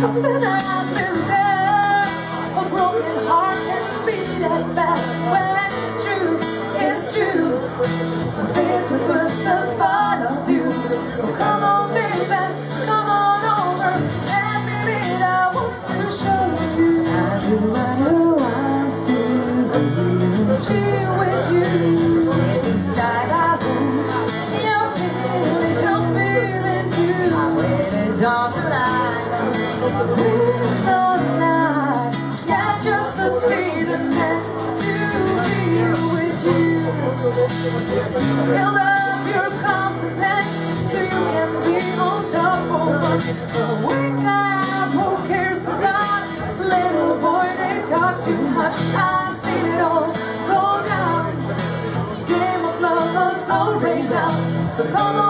That I've been there, a broken heart can be that bad. Build up your confidence so you can be on top of one. Wake up, who cares about little boy? They talk too much. I've seen it all go down. Game of love. So come on.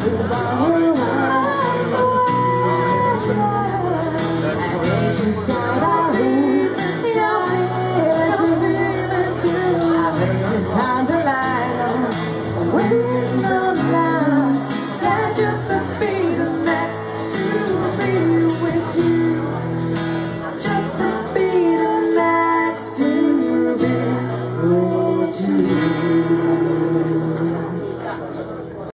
It's